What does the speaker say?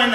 one.